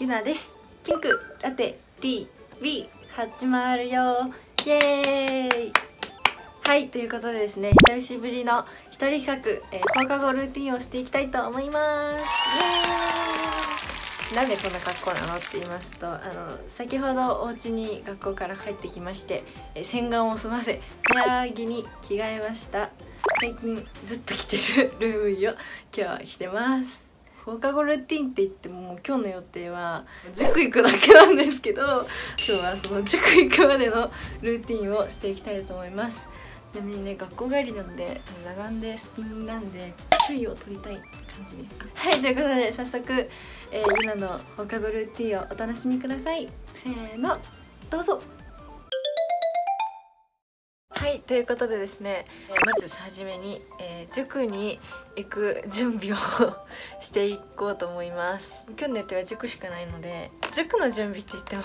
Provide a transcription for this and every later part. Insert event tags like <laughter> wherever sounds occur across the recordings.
ゆなです。ピンクラテ TV 始まるよ。イエーイ。はいということでですね久しぶりの一人企画、えー、放課後ルーティンをしていきたいと思います。イエーイ。なんでこんな格好なのって言いますとあの先ほどお家に学校から帰ってきまして、えー、洗顔を済ませ部屋着に着替えました。最近ずっと着てるルームイを今日は着てます。放課後ルーティンって言っても今日の予定は塾行くだけなんですけど今日はその塾行くまでのルーティンをしていきたいと思います。ちなみにね学校帰りなんで裸眼でスピンなんで注意を取りたい感じですはいということで早速、えー、ゆなの放課後ルーティンをお楽しみください。せーのどうぞ。はいということでですね、えー、まず初めに、えー、塾に行く準備を <laughs> していこうと思います。今日の予定は塾しかないので塾の準備って言っても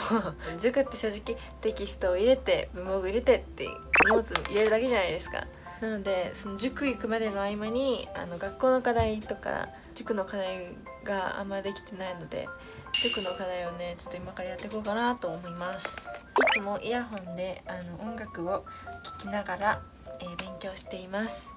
塾って正直テキストを入れて文房具入れてって荷物入れるだけじゃないですか。なのでその塾行くまでの合間にあの学校の課題とか塾の課題があんまできてないので塾の課題をね。ちょっと今からやっていこうかなと思います。いつもイヤホンであの音楽を聴きながら、えー、勉強しています。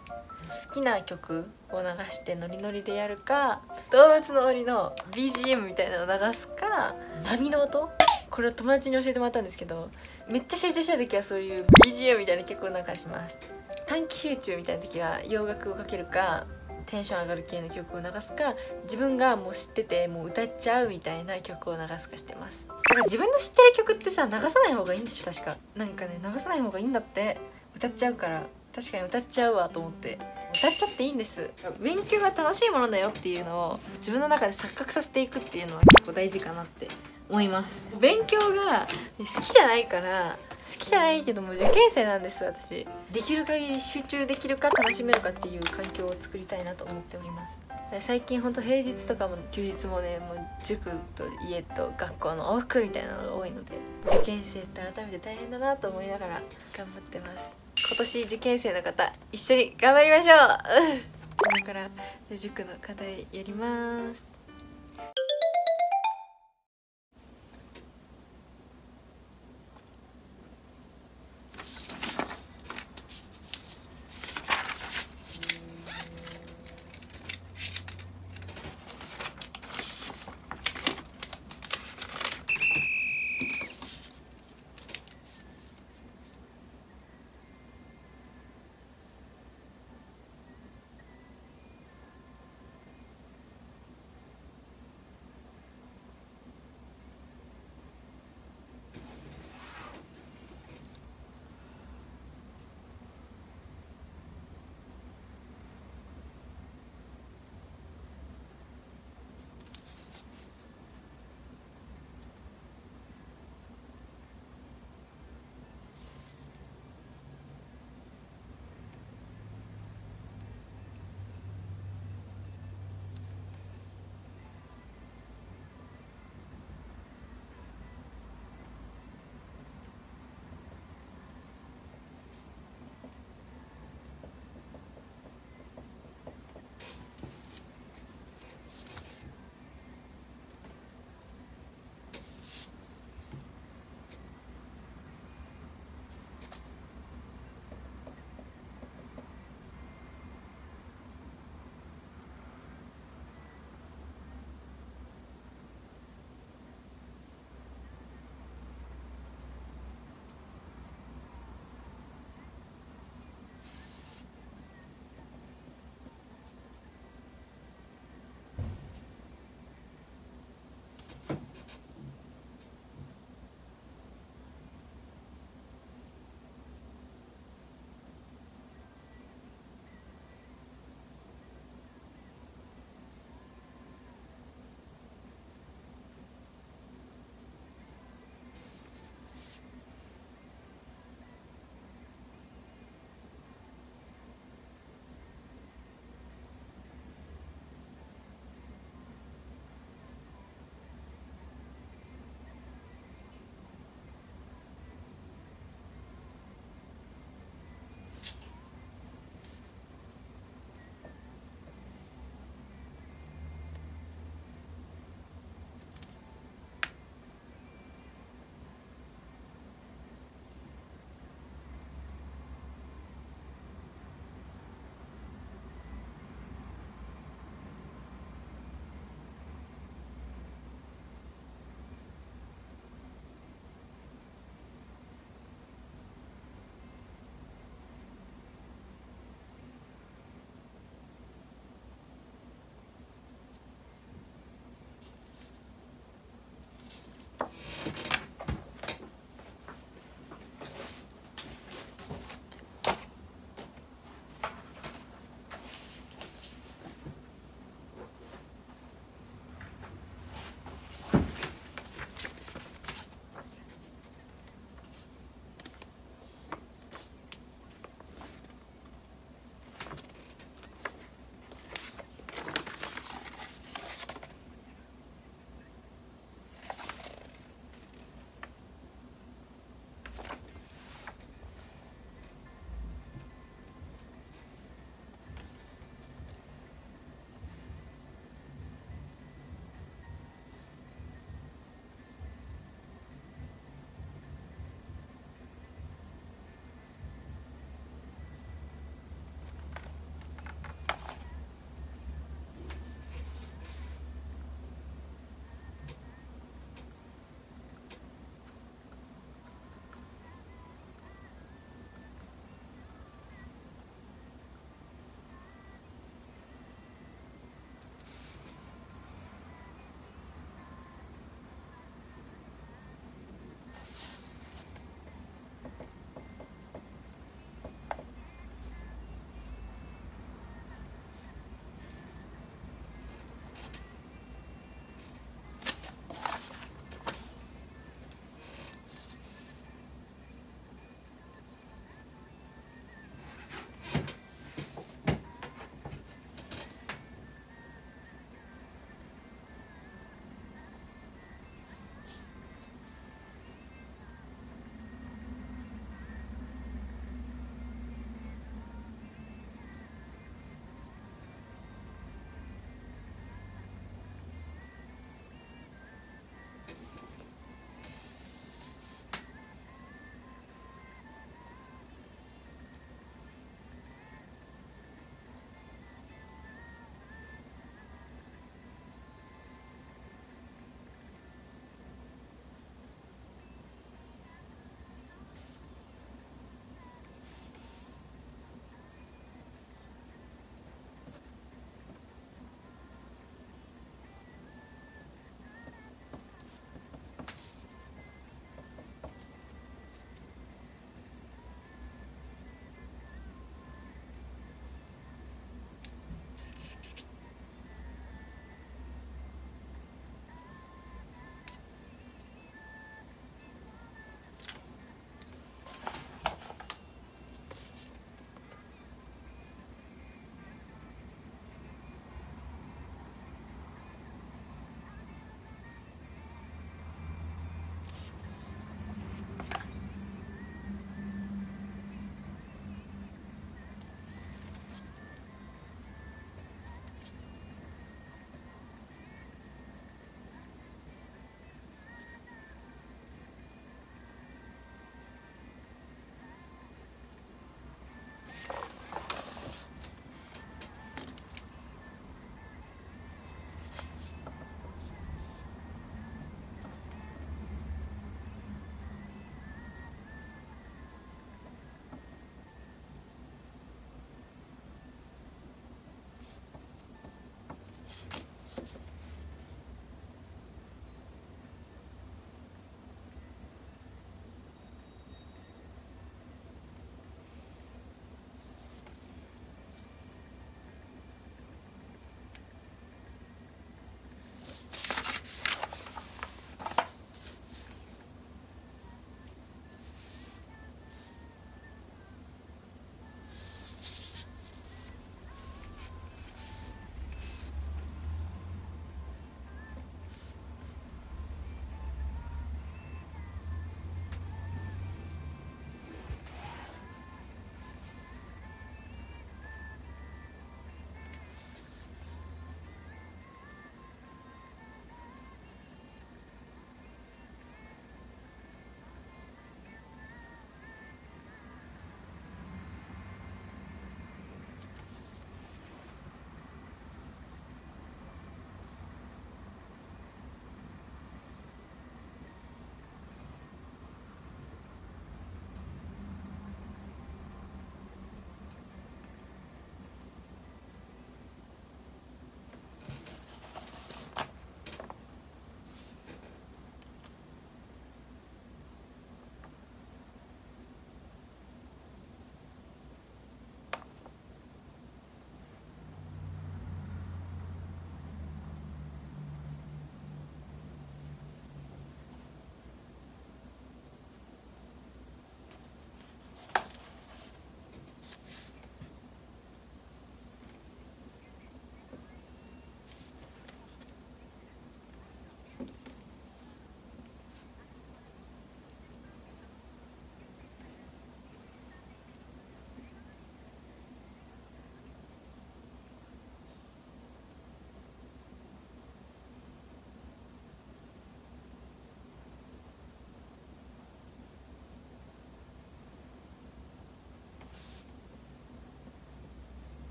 好きな曲を流してノリノリでやるか動物の森の BGM みたいなのを流すか波の音？これを友達に教えてもらったんですけどめっちゃ集中したい時はそういう BGM みたいな曲を流します。短期集中みたいな時は洋楽をかけるかテンション上がる系の曲を流すか自分がもう知っててもう歌っちゃうみたいな曲を流すかしてます。だから自分の知ってる曲ってさ流さない方がいいんでしょ確か。なんかね流さない方がいいんだって。歌っちゃうから。確かに歌っちゃうわと思って。歌っちゃっていいんです。勉強が楽しいものだよっていうのを自分の中で錯覚させていくっていうのは結構大事かなって思います。勉強が好きじゃないから好きじゃないけども受験生なんです私。できる限り集中できるか楽しめるかっていう環境を作りたいなと思っております。最近ほんと平日とかも休日もねもう塾と家と学校の往復みたいなのが多いので受験生って改めて大変だなと思いながら頑張ってます。今年受験生の方一緒に頑張りましょう。<laughs> 今から塾の課題やります。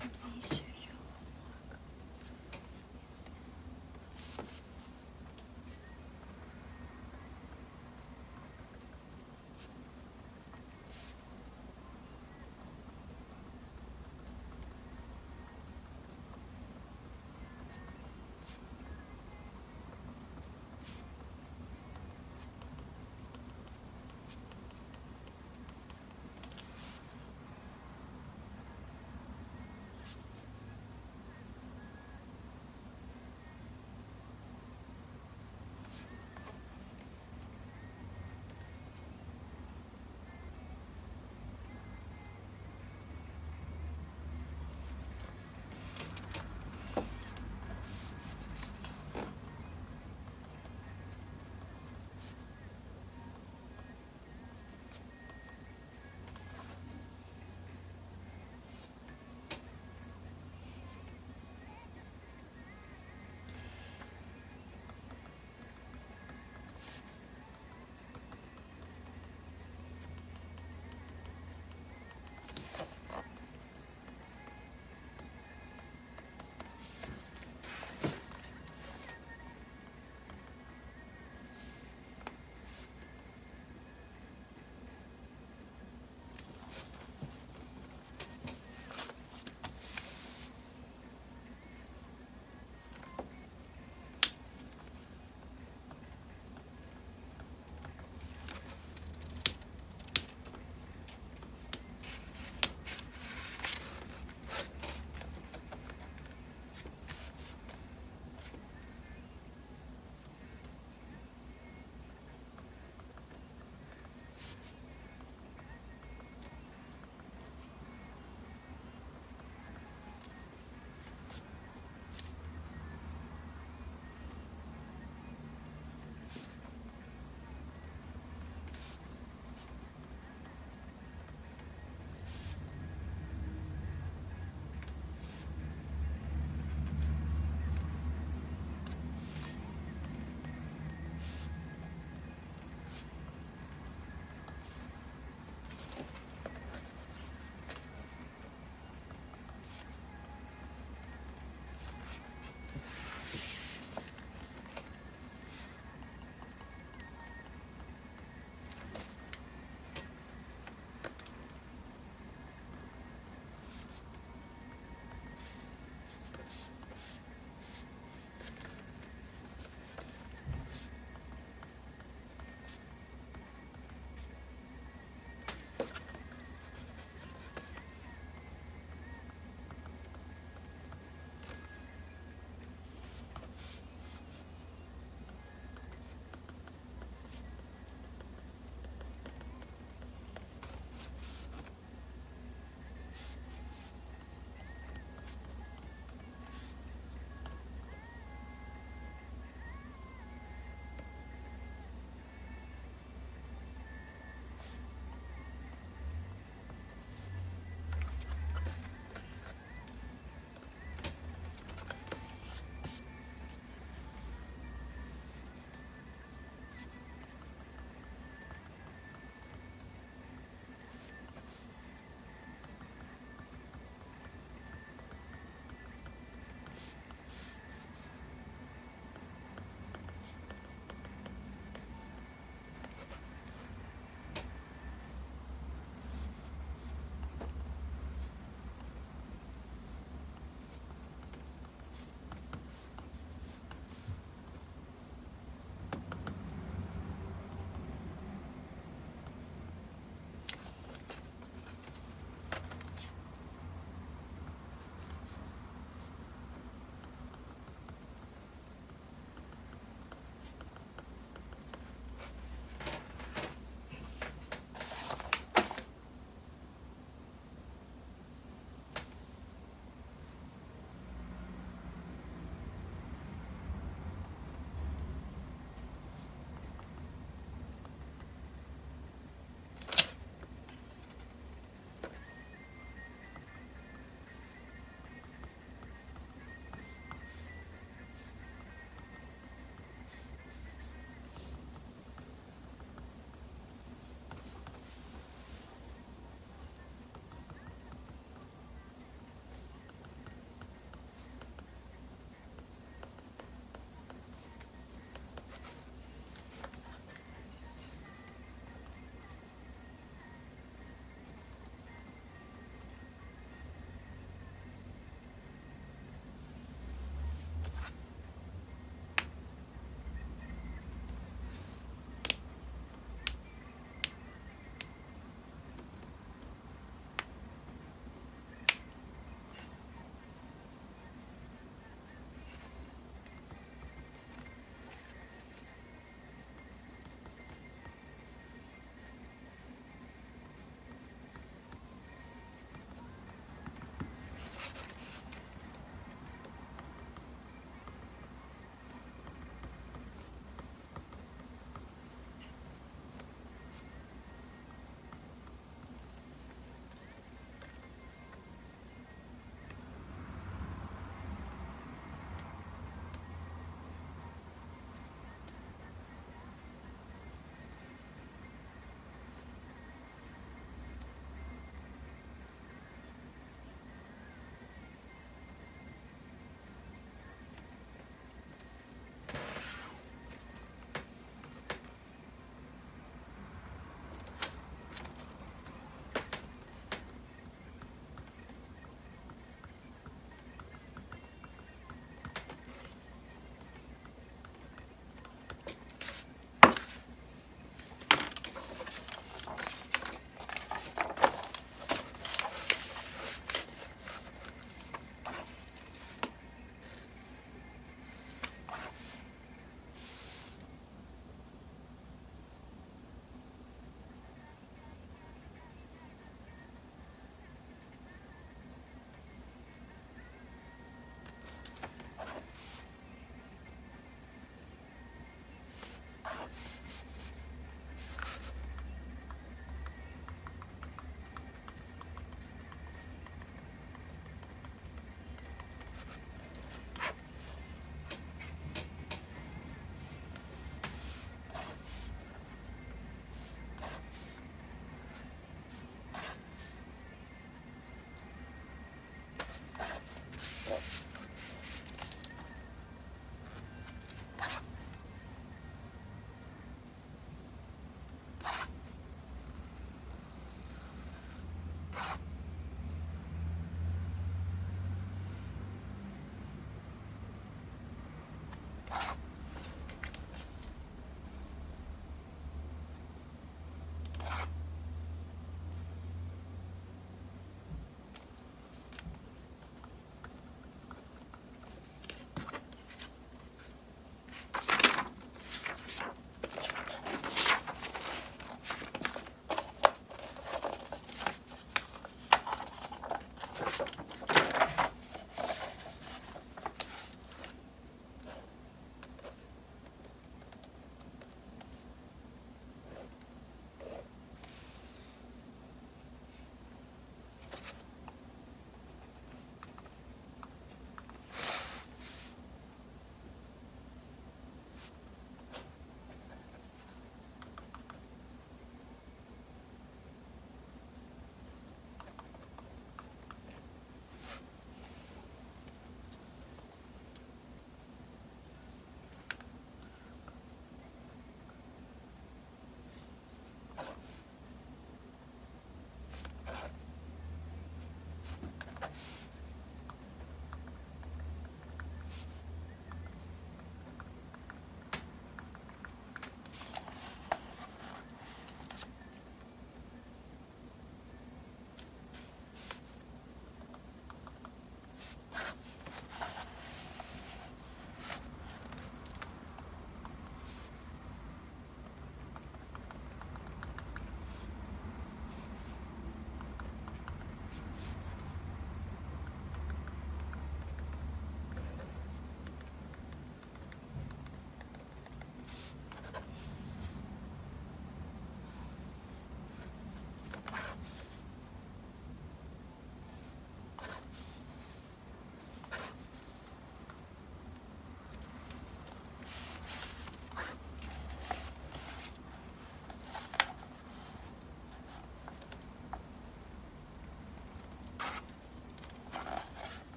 Maybe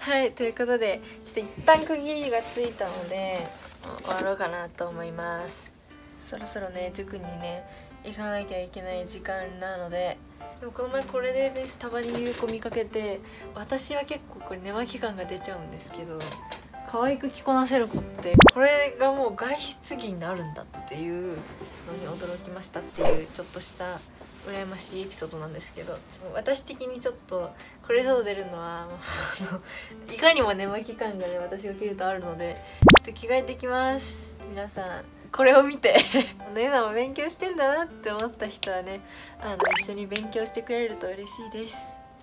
はいということでちょっと一旦区切りがついたので終わろうかなと思います。そろそろね塾にね行かなきゃいけない時間なのででもこの前これでねスタバにいる子見かけて私は結構これ寝巻き感が出ちゃうんですけど可愛く着こなせる子ってこれがもう外出着になるんだっていうのに驚きましたっていうちょっとした羨ましいエピソードなんですけど私的にちょっとこれ外出るのはいかにも寝巻き感がね私が着るとあるのでちょっと着替えてきます。皆さんこれを見てゆなも勉強してんだなって思った人はねあの一緒に勉強してくれると嬉しいです。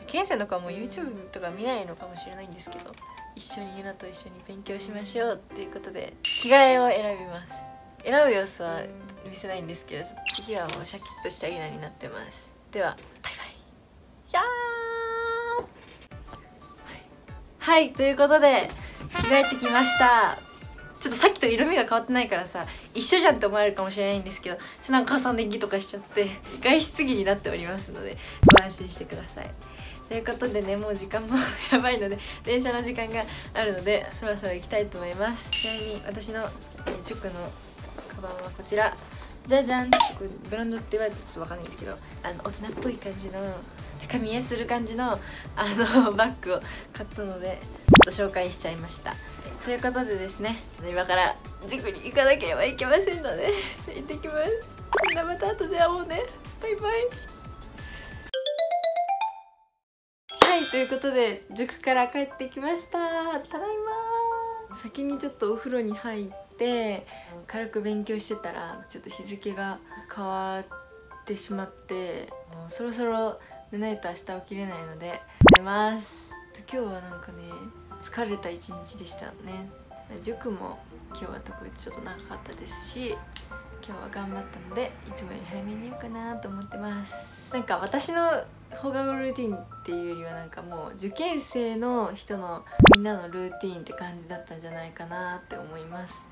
ケンセンとかも YouTube とか見ないのかもしれないんですけど一緒にゆなと一緒に勉強しましょうっていうことで着替えを選びます。選ぶ様子は見せないんですけど次はもうシャキッとしたゆなになってます。ではバイバイ。やーはい、はい、ということで着替えてきました。ちょっとさっきと色味が変わってないからさ一緒じゃんって思われるかもしれないんですけどちょっとなんか重ね着とかしちゃって外出着になっておりますのでご安心してください。ということでねもう時間も <laughs> やばいので電車の時間があるのでそろそろ行きたいと思います。ちなみに私の塾のカバンはこちら。じゃじゃん。こブランドって言われたらちょっとわかんないんですけどあの大人っぽい感じの高見えする感じの <laughs> あのバッグを買ったのでちょっと紹介しちゃいました。ということでですね今から塾に行かなければいけませんので <laughs> 行ってきます。みんなまた後で会おうね。バイバイ。はいということで塾から帰ってきました。ただいま先にちょっとお風呂に入ってて軽く勉強してたらちょっと日付が変わってしまってそろそろ寝ないと明日起きれないので寝ます。今日はなんかね疲れた一日でしたね。塾も今日は特別ちょっと長かったですし今日は頑張ったのでいつもより早めに寝ようかなと思ってます。なんか私の放課後ルーティンっていうよりはなんかもう受験生の人のみんなのルーティンって感じだったんじゃないかなって思います。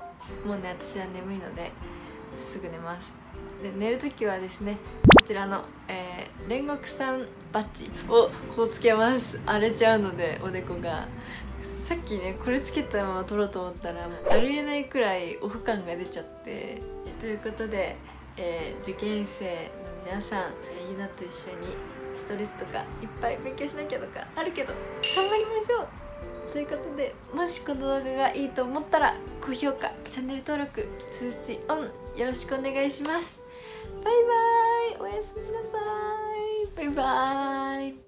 もうね私は眠いのですぐ寝ます。で寝る時はですねこちらの、えー、煉獄さんバッジをこうつけます。荒れちゃうのでおでこが。さっきねこれつけたまま撮ろうと思ったらありえないくらいオフ感が出ちゃって。ということで、えー、受験生の皆さんゆなと一緒にストレスとかいっぱい勉強しなきゃとかあるけど頑張りましょうということでもしこの動画がいいと思ったら高評価チャンネル登録通知オンよろしくお願いしますバイバイおやすみなさいバイバイ。